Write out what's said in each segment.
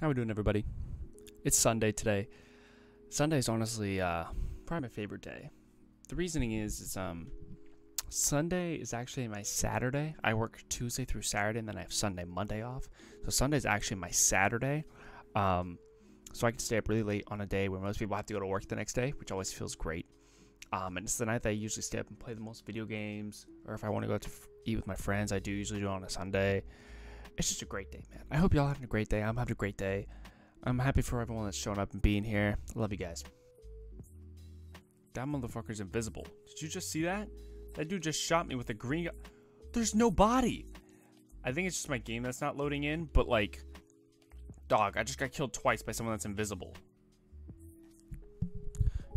How we doing, everybody? It's Sunday today. Sunday is honestly uh, probably my favorite day. The reasoning is, is um, Sunday is actually my Saturday. I work Tuesday through Saturday, and then I have Sunday, Monday off. So Sunday is actually my Saturday. Um, so I can stay up really late on a day where most people have to go to work the next day, which always feels great. Um, and it's the night that I usually stay up and play the most video games, or if I want to go out to eat with my friends, I do usually do it on a Sunday. It's just a great day, man. I hope y'all having a great day. I'm having a great day. I'm happy for everyone that's showing up and being here. Love you guys. That motherfucker's invisible. Did you just see that? That dude just shot me with a green. There's no body. I think it's just my game that's not loading in, but like, dog, I just got killed twice by someone that's invisible.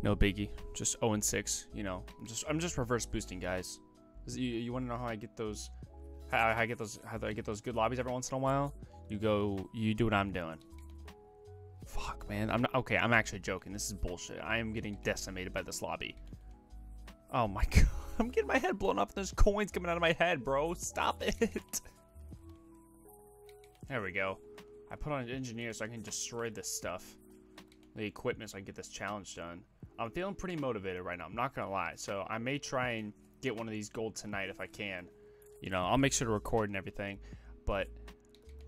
No biggie. Just 0 and 6. You know, I'm just I'm just reverse boosting, guys. You, you want to know how I get those? How, I get those? How I get those good lobbies every once in a while? You go. You do what I'm doing. Fuck, man. I'm not okay. I'm actually joking. This is bullshit. I am getting decimated by this lobby. Oh my god. I'm getting my head blown up and there's coins coming out of my head, bro. Stop it. There we go. I put on an engineer so I can destroy this stuff. The equipment so I can get this challenge done. I'm feeling pretty motivated right now. I'm not gonna lie. So I may try and get one of these gold tonight if I can. You know, I'll make sure to record and everything. But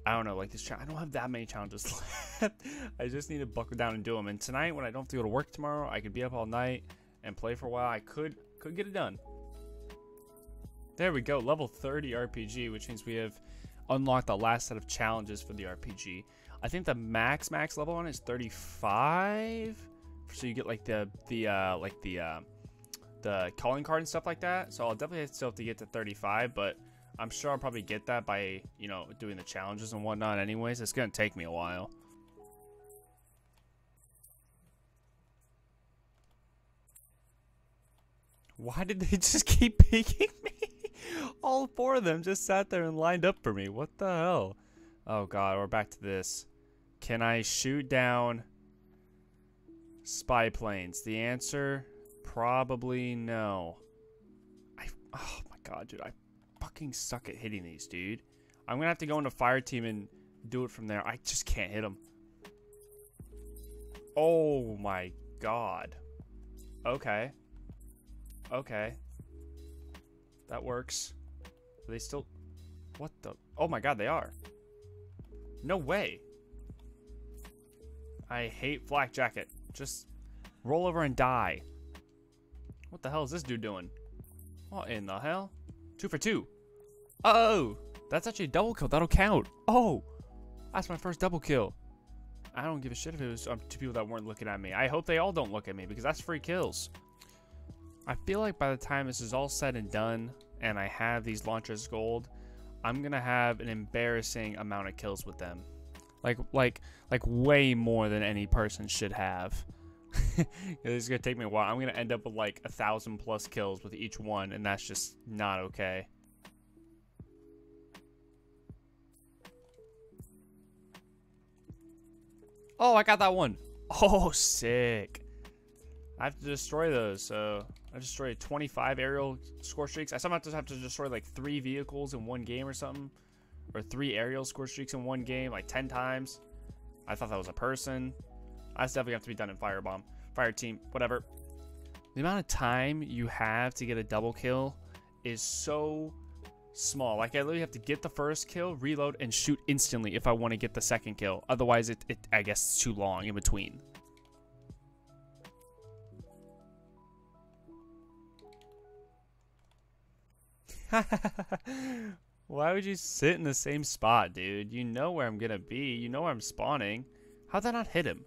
I don't know, like this. Cha- I don't have that many challenges left. I just need to buckle down and do them. And tonight, when I don't have to go to work tomorrow, I could be up all night and play for a while. I could could get it done. There we go, level 30 RPG, which means we have unlocked the last set of challenges for the RPG. I think the max max level on is 35, so you get like the the uh, like the uh, the calling card and stuff like that. So I'll definitely still have to get to 35, but I'm sure I'll probably get that by you know doing the challenges and whatnot. Anyways, it's gonna take me a while. Why did they just keep picking me? All four of them just sat there and lined up for me. What the hell? Oh god, we're back to this. Can I shoot down spy planes? The answer probably no. I oh my god, dude, I fucking suck at hitting these, dude. I'm gonna have to go into fire team and do it from there. I just can't hit them. Oh my god. Okay. Okay. That works. Are they still. What the? Oh my god, they are. No way. I hate flak jacket. Just roll over and die. What the hell is this dude doing? What in the hell? Two for two. Oh, that's actually a double kill. That'll count. Oh, that's my first double kill. I don't give a shit if it was um, two people that weren't looking at me. I hope they all don't look at me because that's free kills. I feel like by the time this is all said and done and I have these launchers gold, I'm gonna have an embarrassing amount of kills with them. Like like like way more than any person should have. it's gonna take me a while. I'm gonna end up with like a thousand plus kills with each one, and that's just not okay. Oh, I got that one. Oh, sick. I have to destroy those, so I destroyed 25 aerial score streaks. I somehow just have to destroy like three vehicles in one game or something, or three aerial score streaks in one game, like 10 times. I thought that was a person. That's definitely have to be done in Firebomb, Fire Team, whatever. The amount of time you have to get a double kill is so small. Like I literally have to get the first kill, reload, and shoot instantly if I want to get the second kill. Otherwise, it, it I guess it's too long in between. Why would you sit in the same spot, dude? You know where I'm gonna be. You know where I'm spawning. How'd that not hit him?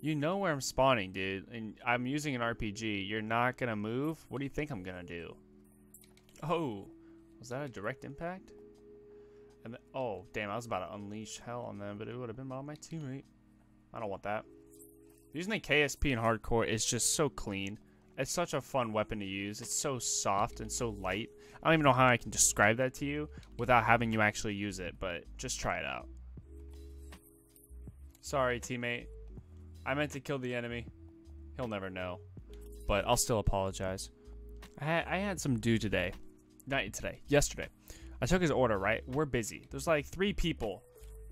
You know where I'm spawning, dude. And I'm using an RPG. You're not gonna move? What do you think I'm gonna do? Oh, was that a direct impact? And then, oh, damn, I was about to unleash hell on them, but it would have been on my teammate. I don't want that. Using the KSP in hardcore is just so clean. It's such a fun weapon to use. It's so soft and so light. I don't even know how I can describe that to you without having you actually use it, but just try it out. Sorry, teammate. I meant to kill the enemy. He'll never know. But I'll still apologize. I had, I had some dude today. Not today. Yesterday. I took his order, right? We're busy. There's like three people.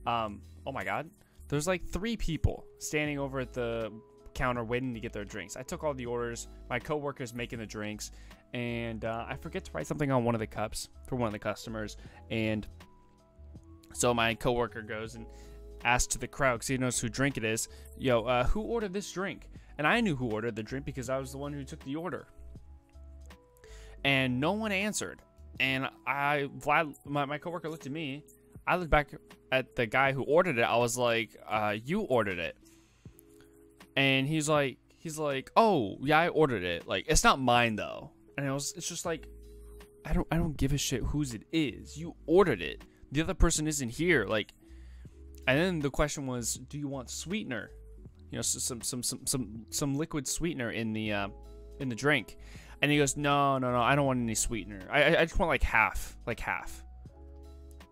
Um, oh my god. there's like three people standing over at the counter waiting to get their drinks. I took all the orders. My coworker's making the drinks, and uh, I forget to write something on one of the cups for one of the customers. And so my coworker goes and asks to the crowd because he knows who drink it is. Yo, uh, who ordered this drink? And I knew who ordered the drink because I was the one who took the order. And no one answered. And I, Vlad, my, my coworker looked at me. I looked back at the guy who ordered it. I was like, uh, "You ordered it." And he's like, he's like, "Oh, yeah, I ordered it. Like, it's not mine though." And it was, it's just like, I don't, I don't give a shit whose it is. You ordered it. The other person isn't here. Like, and then the question was, do you want sweetener? You know, some, some, some, some, some liquid sweetener in the, uh, in the drink. And he goes, no, no, no, I don't want any sweetener. I, I just want like half, like half.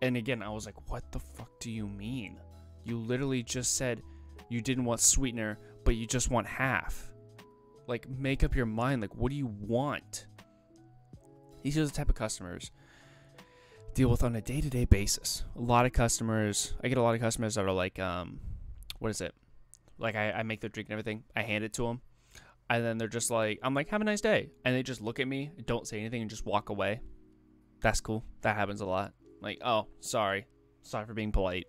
And again, I was like, what the fuck do you mean? You literally just said you didn't want sweetener, but you just want half. Like, make up your mind. Like, what do you want? These are the type of customers deal with on a day-to-day basis. A lot of customers, I get a lot of customers that are like, um, what is it? Like, I, I make their drink and everything. I hand it to them, and then they're just like, I'm like, have a nice day, and they just look at me, don't say anything, and just walk away. That's cool. That happens a lot. Like, oh, sorry. Sorry for being polite.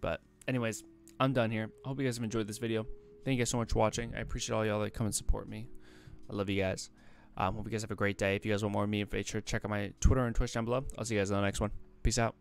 But, anyways, I'm done here. I hope you guys have enjoyed this video. Thank you guys so much for watching. I appreciate all y'all that come and support me. I love you guys. Um, hope you guys have a great day. If you guys want more of me, make sure to check out my Twitter and Twitch down below. I'll see you guys in the next one. Peace out.